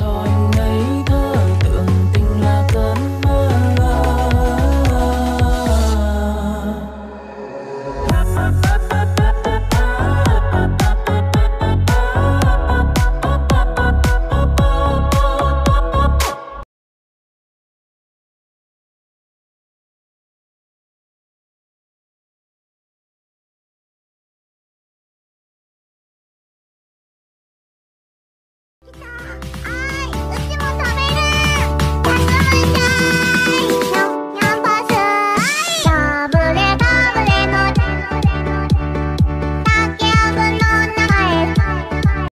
saw you.